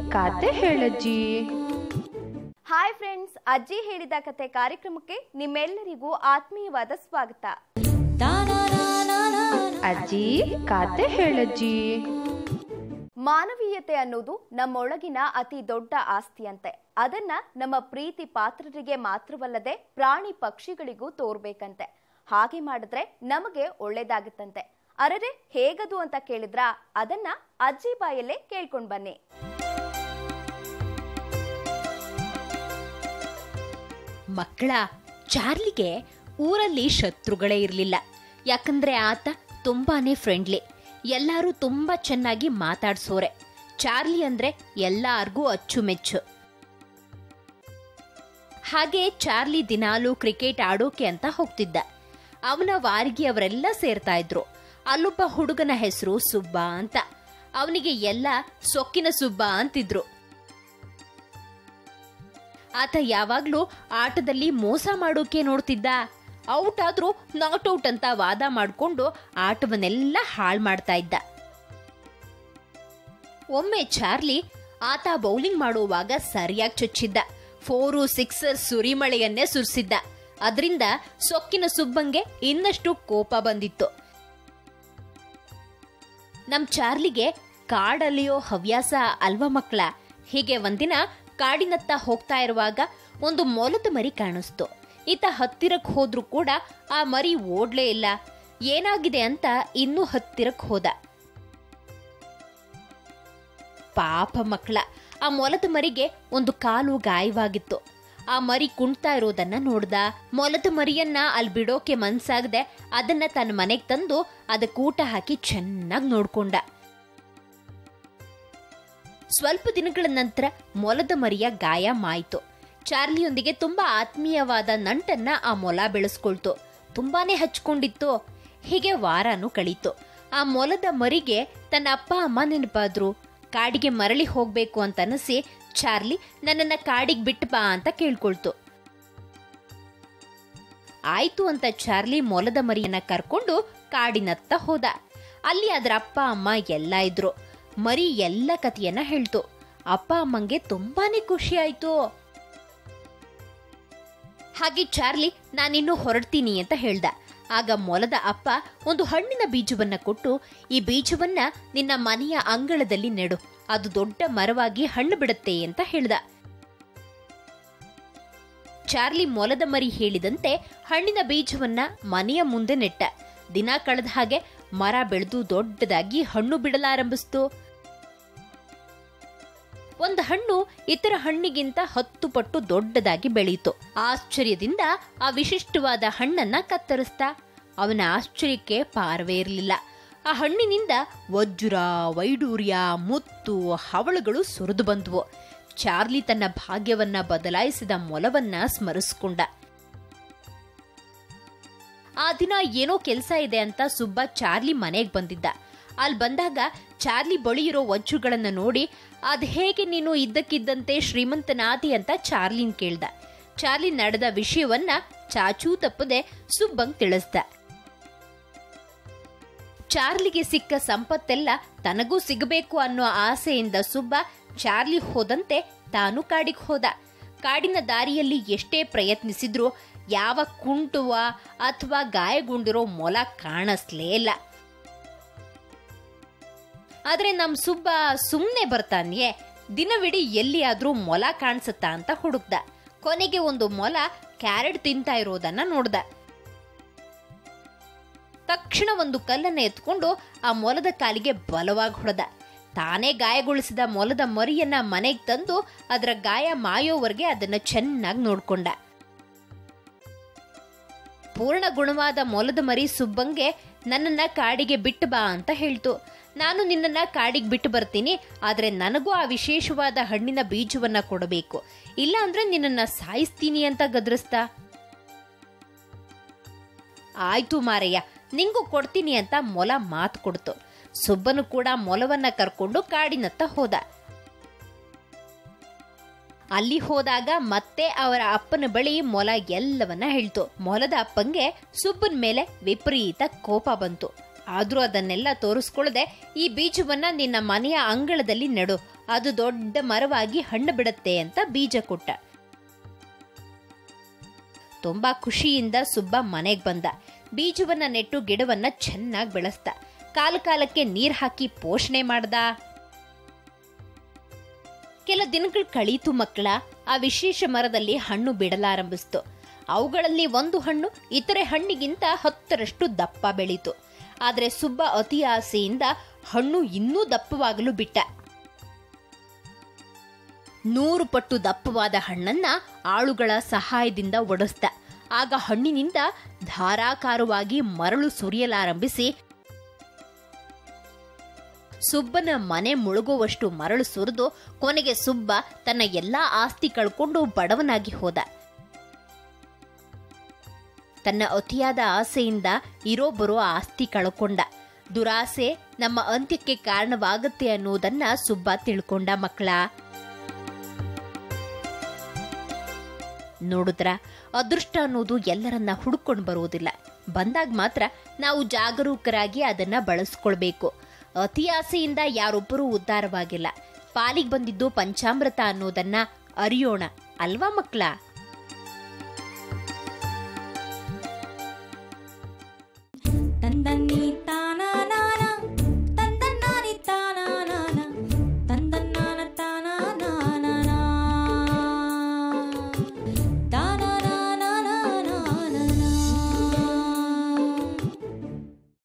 ಕಾತೆ ಹೇಳಜ್ಜಿ. Hi friends ಅಜ್ಜಿ ಹೇಳಿದ ಕತೆ ಕಾರ್ಯಕ್ರಮಕ್ಕೆ ನಿಮ್ಮೆಲ್ಲರಿಗೂ ಆತ್ಮೀಯವಾದ ಸ್ವಾಗತ. ಅಜ್ಜಿ ಕಾತೆ ಹೇಳಜ್ಜಿ. ಮಾನವೀಯತೆ ಅನ್ನೋದು ನಮ್ಮೊಳಗಿನ ಅತಿ ದೊಡ್ಡ ಆಸ್ತಿಯಂತೆ. ಅದನ್ನ ನಮ್ಮ ಪ್ರೀತಿ ಪಾತ್ರರಿಗೆ ಮಾತ್ರವಲ್ಲದೆ ಪ್ರಾಣಿ ಪಕ್ಷಿಗಳಿಗೂ ತೋರ್ಬೇಕಂತೆ. ಹಾಗೆ ಮಾಡಿದ್ರೆ ನಮಗೆ ಒಳ್ಳೇದಾಗುತ್ತಂತೆ. ಅರರೆ ಹೇಗದು ಅಂತ ಕೇಳಿದ್ರ? ಅದನ್ನ ಅಜ್ಜಿ ಬಾಯಲ್ಲೇ ಕೇಳ್ಕೊಂಡ್ ಬನ್ನಿ. ಮಕ್ಕಳ ಚಾರ್ಲಿಗೆ ಊರಲ್ಲಿ ಶತ್ರುಗಳೇ ಇರಲಿಲ್ಲ. ಯಾಕಂದ್ರೆ ಆತ ತುಂಬಾನೇ ಫ್ರೆಂಡ್ಲಿ ಎಲ್ಲರೂ ತುಂಬಾ ಚೆನ್ನಾಗಿ ಮಾತಾಡ್ಸೋರೆ. ಚಾರ್ಲಿ ಅಂದ್ರೆ ಎಲ್ಲಾರ್ಗೂ ಅಚ್ಚುಮೆಚ್ಚು. ಹಾಗೆ ಚಾರ್ಲಿ ದಿನಾಲೂ ಕ್ರಿಕೆಟ್ ಆಡೋಕೆ ಅಂತ ಹೋಗ್ತಿದ್ದ. ಅವನ ವಾರಿಗೆ ಅವರೆಲ್ಲ ಸೇರ್ತಾ ಇದ್ರು. ಅಲ್ಲೊಬ್ಬ ಹುಡುಗನ ಹೆಸರು ಸುಬ್ಬ ಅಂತ. ಅವನಿಗೆ ಎಲ್ಲ ಸೊಕ್ಕಿನ ಸುಬ್ಬ ಅಂತಿದ್ರು. ಆತ ಯಾವಾಗ್ಲೂ ಆಟದಲ್ಲಿ ಮೋಸ ಮಾಡೋಕೆ ನೋಡ್ತಿದ್ದ. ಔಟ್ ಆದ್ರೂ ನಾಟ್ ಔಟ್ ಅಂತ ವಾದ ಮಾಡ್ಕೊಂಡು ಆಟವನ್ನೆಲ್ಲ ಹಾಳು ಮಾಡ್ತಾ ಇದ್ದ. ಒಮ್ಮೆ ಚಾರ್ಲಿ ಆತ ಬೌಲಿಂಗ್ ಮಾಡುವಾಗ ಸರಿಯಾಗಿ ಚುಚ್ಚಿದ್ದ. Four sixer ಸುರಿಮಳೆಯನ್ನೇ ಸುರಿಸಿದ್ದ. ಅದರಿಂದ ಸೊಕ್ಕಿನ ಸುಬ್ಬಂಗೆ ಇನ್ನಷ್ಟು ಕೋಪ ಬಂದಿತ್ತು. ನಮ್ ಚಾರ್ಲಿಗೆ ಕಾಡಲ್ಲಿಯೋ ಹವ್ಯಾಸ ಅಲ್ವ ಮಕ್ಕಳ ಹೀಗೆ ಒಂದಿನ ಕಾಡಿನತ್ತ ಹೋಗ್ತಾ ಇರುವಾಗ ಒಂದು ಮೊಲದ ಮರಿ ಕಾಣಿಸ್ತು. ಈತ ಹತ್ತಿರಕ್ಕೆ ಹೋದ್ರೂ ಕೂಡ ಆ ಮರಿ ಓಡ್ಲೇ ಇಲ್ಲ. ಏನಾಗಿದೆ ಅಂತ ಇನ್ನೂ ಹತ್ತಿರಕ್ಕೆ ಹೋದ. ಪಾಪ ಮಕ್ಕಳ, ಆ ಮೊಲದ ಮರಿಗೆ ಒಂದು ಕಾಲು ಗಾಯವಾಗಿತ್ತು. ಆ ಮರಿ ಕುಣ್ತಾ ಇರೋದನ್ನ ನೋಡ್ದ. ಮೊಲದ ಮರಿಯನ್ನ ಅಲ್ಲಿ ಬಿಡೋಕೆ ಮನ್ಸಾಗದೆ ಅದನ್ನ ತನ್ನ ಮನೆಗೆ ತಂದು ಅದಕ್ಕೆ ಊಟ ಹಾಕಿ ಚೆನ್ನಾಗಿ ನೋಡ್ಕೊಂಡ. ಸ್ವಲ್ಪ ದಿನಗಳ ನಂತರ ಮೊಲದ ಮರಿಯ ಗಾಯ ಮಾಯಿತು. ಚಾರ್ಲಿಯೊಂದಿಗೆ ತುಂಬಾ ಆತ್ಮೀಯವಾದ ನಂಟನ್ನ ಆ ಮೊಲ ಬೆಳೆಸ್ಕೊಳ್ತು. ತುಂಬಾನೇ ಹಚ್ಕೊಂಡಿತ್ತು. ಹೀಗೆ ವಾರನೂ ಕಳೀತು. ಆ ಮೊಲದ ಮರಿಗೆ ತನ್ನ ಅಪ್ಪ ಅಮ್ಮ ನೆನಪಾದ್ರು. ಕಾಡಿಗೆ ಮರಳಿ ಹೋಗ್ಬೇಕು ಅಂತ ಅನಿಸಿ ಚಾರ್ಲಿ ನನ್ನನ್ನ ಕಾಡಿಗೆ ಬಿಟ್ಟು ಬಾ ಅಂತ ಕೇಳ್ಕೊಳ್ತು. ಆಯ್ತು ಅಂತ ಚಾರ್ಲಿ ಮೊಲದ ಮರಿಯನ್ನ ಕರ್ಕೊಂಡು ಕಾಡಿನತ್ತ ಹೋದ. ಅಲ್ಲಿ ಅದರ ಅಪ್ಪ ಅಮ್ಮ ಎಲ್ಲ ಇದ್ರು. ಮರಿ ಎಲ್ಲ ಕಥೆಯನ್ನ ಹೇಳ್ತು. ಅಪ್ಪ ಅಮ್ಮಂಗೆ ತುಂಬಾನೇ ಖುಷಿ ಆಯ್ತು ಹಾಗೆ ಚಾರ್ಲಿ, ನಾನಿನ್ನು ಹೊರಡ್ತೀನಿ ಅಂತ ಹೇಳ್ದ. ಆಗ ಮೊಲದ ಅಪ್ಪ ಒಂದು ಹಣ್ಣಿನ ಬೀಜವನ್ನ ಕೊಟ್ಟು, ಈ ಬೀಜವನ್ನ ನಿನ್ನ ಮನೆಯ ಅಂಗಳದಲ್ಲಿ ನೆಡು. ಅದು ದೊಡ್ಡ ಮರವಾಗಿ ಹಣ್ಣು ಬಿಡುತ್ತೆ ಅಂತ ಹೇಳ್ದ. ಚಾರ್ಲಿ ಮೊಲದ ಮರಿ ಹೇಳಿದಂತೆ ಹಣ್ಣಿನ ಬೀಜವನ್ನ ಮನೆಯ ಮುಂದೆ ನೆಟ್ಟ. ದಿನ ಕಳೆದ ಹಾಗೆ ಮರ ಬೆಳೆದು ದೊಡ್ಡದಾಗಿ ಹಣ್ಣು ಬಿಡಲಾರಂಭಿಸ್ತು. ಒಂದು ಹಣ್ಣು ಇತರ ಹಣ್ಣಿಗಿಂತ ಹತ್ತು ಪಟ್ಟು ದೊಡ್ಡದಾಗಿ ಬೆಳೆಯಿತು. ಆಶ್ಚರ್ಯದಿಂದ ಆ ವಿಶಿಷ್ಟವಾದ ಹಣ್ಣನ್ನ ಕತ್ತರಿಸ್ತ ಅವನ ಆಶ್ಚರ್ಯಕ್ಕೆ ಪಾರವೇ ಇರಲಿಲ್ಲ. ಆ ಹಣ್ಣಿನಿಂದ ವಜ್ರ, ವೈಡೂರ್ಯ, ಮುತ್ತು, ಹವಳುಗಳು ಸುರಿದು ಬಂದವು. ಚಾರ್ಲಿ ತನ್ನ ಭಾಗ್ಯವನ್ನ ಬದಲಾಯಿಸಿದ ಮೊಲವನ್ನ ಸ್ಮರಿಸ್ಕೊಂಡ. ಆ ದಿನ ಏನೋ ಕೆಲಸ ಇದೆ ಅಂತ ಸುಬ್ಬ ಚಾರ್ಲಿ ಮನೆಗೆ ಬಂದಿದ್ದ. ಅಲ್ಲಿ ಬಂದಾಗ ಚಾರ್ಲಿ ಬಳಿ ಇರೋ ವಂಚುಗಳನ್ನು ನೋಡಿ, ಅದು ಹೇಗೆ ನೀನು ಇದ್ದಕ್ಕಿದ್ದಂತೆ ಶ್ರೀಮಂತನಾದಿ? ಅಂತ ಚಾರ್ಲಿನ್ ಕೇಳ್ದ. ಚಾರ್ಲಿ ನಡೆದ ವಿಷಯವನ್ನ ಚಾಚೂ ತಪ್ಪದೆ ಸುಬ್ಬಂಗ್ ತಿಳಿಸ್ದ. ಚಾರ್ಲಿಗೆ ಸಿಕ್ಕ ಸಂಪತ್ತೆಲ್ಲ ತನಗೂ ಸಿಗಬೇಕು ಅನ್ನೋ ಆಸೆಯಿಂದ ಸುಬ್ಬ ಚಾರ್ಲಿ ಹೋದಂತೆ ತಾನು ಕಾಡಿಗೆ ಹೋದ. ಕಾಡಿನ ದಾರಿಯಲ್ಲಿ ಎಷ್ಟೇ ಪ್ರಯತ್ನಿಸಿದ್ರೂ ಯಾವ ಕುಂಟುವ ಅಥವಾ ಗಾಯಗೊಂಡಿರೋ ಮೊಲ ಕಾಣಿಸ್ಲೇ ಇಲ್ಲ. ಆದರೆ ನಮ್ಮ ಸುಬ್ಬ ಸುಮ್ಮನೆ ಬರ್ತಾನೆ ದಿನವಿಡೀ ಎಲ್ಲಿಯಾದರೂ ಮೊಲ ಕಾಣಿಸುತ್ತಾ ಅಂತ ಹುಡುಕ್ದ. ಕೊನೆಗೆ ಒಂದು ಮೊಲ ಕ್ಯಾರೆಟ್ ತಿಂತಾ ಇರೋದನ್ನ ನೋಡ್ದ. ತಕ್ಷಣ ಒಂದು ಕಲ್ಲನ್ನ ಎತ್ಕೊಂಡು ಆ ಮೊಲದ ಕಾಲಿಗೆ ಬಲವಾಗಿ ಹೊಡೆದ. ತಾನೇ ಗಾಯಗೊಳಿಸಿದ ಮೊಲದ ಮರಿಯನ್ನ ಮನೆಗೆ ತಂದು ಅದರ ಗಾಯ ಮಾಯೋವರೆಗೆ ಅದನ್ನ ಚೆನ್ನಾಗಿ ನೋಡ್ಕೊಂಡ. ಪೂರ್ಣ ಗುಣವಾದ ಮೊಲದ ಮರಿ ಸುಬ್ಬಂಗೆ ನನ್ನನ್ನ ಕಾಡಿಗೆ ಬಿಟ್ಟು ಬಾ ಅಂತ ಹೇಳ್ತು. ನಾನು ನಿನ್ನನ್ನ ಕಾಡಿಗೆ ಬಿಟ್ಟು ಬರ್ತೀನಿ, ಆದ್ರೆ ನನಗೂ ಆ ವಿಶೇಷವಾದ ಹಣ್ಣಿನ ಬೀಜವನ್ನ ಕೊಡಬೇಕು. ಇಲ್ಲ ಅಂದ್ರೆ ನಿನ್ನನ್ನ ಸಾಯಿಸ್ತೀನಿ ಅಂತ ಗದರಿಸ್ತಾ. ಆಯ್ತು ಮಾರಯ್ಯ, ನಿಂಗೂ ಕೊಡ್ತೀನಿ ಅಂತ ಮೊಲ ಮಾತು ಕೊಡ್ತು. ಸುಬ್ಬನು ಕೂಡ ಮೊಲವನ್ನ ಕರ್ಕೊಂಡು ಕಾಡಿನತ್ತ ಹೋದ. ಅಲ್ಲಿ ಹೋದಾಗ ಮತ್ತೆ ಅವರ ಅಪ್ಪನ ಬಳಿ ಮೊಲ ಎಲ್ಲವನ್ನ ಹೇಳ್ತು. ಮೊಲದ ಅಪ್ಪಂಗೆ ಸುಬ್ಬನ ಮೇಲೆ ವಿಪರೀತ ಕೋಪ ಬಂತು. ಆದ್ರೂ ಅದನ್ನೆಲ್ಲ ತೋರಿಸ್ಕೊಳ್ಳದೆ ಈ ಬೀಜವನ್ನ ನಿನ್ನ ಮನೆಯ ಅಂಗಳದಲ್ಲಿ ನೆಡು. ಅದು ದೊಡ್ಡ ಮರವಾಗಿ ಹಣ್ಣು ಬಿಡುತ್ತೆ ಅಂತ ಬೀಜ ಕೊಟ್ಟ. ತುಂಬಾ ಖುಷಿಯಿಂದ ಸುಬ್ಬ ಮನೆಗೆ ಬಂದ. ಬೀಜವನ್ನ ನೆಟ್ಟು ಗಿಡವನ್ನ ಚೆನ್ನಾಗಿ ಬೆಳೆಸ್ದ. ಕಾಲ ಕಾಲಕ್ಕೆ ನೀರ್ ಹಾಕಿ ಪೋಷಣೆ ಮಾಡ್ದ. ಕೆಲ ದಿನಗಳು ಕಳೀತು ಮಕ್ಕಳ, ಆ ವಿಶೇಷ ಮರದಲ್ಲಿ ಹಣ್ಣು ಬಿಡಲಾರಂಭಿಸ್ತು. ಅವುಗಳಲ್ಲಿ ಒಂದು ಹಣ್ಣು ಇತರೆ ಹಣ್ಣಿಗಿಂತ ಹತ್ತರಷ್ಟು ದಪ್ಪ ಬೆಳೀತು. ಆದರೆ ಸುಬ್ಬ ಅತಿ ಆಸೆಯಿಂದ ಹಣ್ಣು ಇನ್ನೂ ದಪ್ಪವಾಗಲು ಬಿಟ್ಟ. ನೂರು ಪಟ್ಟು ದಪ್ಪವಾದ ಹಣ್ಣನ್ನ ಆಳುಗಳ ಸಹಾಯದಿಂದ ಒಡಿಸ್ದ. ಆಗ ಹಣ್ಣಿನಿಂದ ಧಾರಾಕಾರವಾಗಿ ಮರಳು ಸುರಿಯಲಾರಂಭಿಸಿ ಸುಬ್ಬನ ಮನೆ ಮುಳುಗುವಷ್ಟು ಮರಳು ಸುರಿದು ಕೊನೆಗೆ ಸುಬ್ಬ ತನ್ನ ಎಲ್ಲಾ ಆಸ್ತಿ ಕಳ್ಕೊಂಡು ಬಡವನಾಗಿ ಹೋದ. ತನ್ನ ಅತಿಯಾದ ಆಸೆಯಿಂದ ಇರೋಬ್ಬರು ಬರೋ ಆಸ್ತಿ ಕಳ್ಕೊಂಡ. ದುರಾಸೆ ನಮ್ಮ ಅಂತ್ಯಕ್ಕೆ ಕಾರಣವಾಗುತ್ತೆ ಅನ್ನೋದನ್ನ ಸುಬ್ಬ ತಿಳ್ಕೊಂಡ ಮಕ್ಕಳ. ನೋಡಿದ್ರ, ಅದೃಷ್ಟ ಅನ್ನೋದು ಎಲ್ಲರನ್ನ ಹುಡುಕೊಂಡು ಬರುವುದಿಲ್ಲ. ಬಂದಾಗ ಮಾತ್ರ ನಾವು ಜಾಗರೂಕರಾಗಿ ಅದನ್ನ ಬಳಸ್ಕೊಳ್ಬೇಕು. ಅತಿ ಆಸೆಯಿಂದ ಯಾರೊಬ್ಬರೂ ಉದ್ಧಾರವಾಗಿಲ್ಲ. ಪಾಲಿಗೆ ಬಂದಿದ್ದು ಪಂಚಾಮೃತ ಅನ್ನೋದನ್ನ ಅರಿಯೋಣ. ಅಲ್ವಾ ಮಕ್ಕಳ?